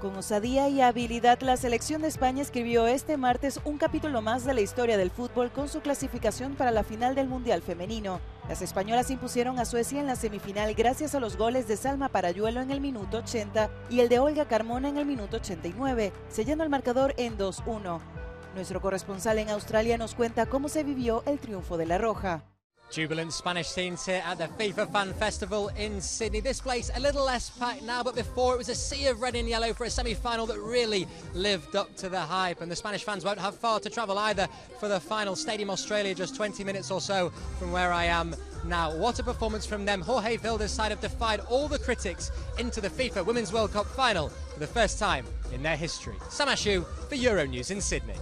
Con osadía y habilidad, la selección de España escribió este martes un capítulo más de la historia del fútbol con su clasificación para la final del Mundial Femenino. Las españolas impusieron a Suecia en la semifinal gracias a los goles de Salma Parayuelo en el minuto 80 y el de Olga Carmona en el minuto 89, sellando el marcador en 2-1. Nuestro corresponsal en Australia nos cuenta cómo se vivió el triunfo de la Roja. Jubilant Spanish scenes here at the FIFA Fan Festival in Sydney. This place a little less packed now, but before it was a sea of red and yellow for a semi-final that really lived up to the hype. And the Spanish fans won't have far to travel either for the final. Stadium Australia, just 20 minutes or so from where I am now. What a performance from them. Jorge Vilda's side have defied all the critics into the FIFA Women's World Cup final for the first time in their history. Samashu for Euronews in Sydney.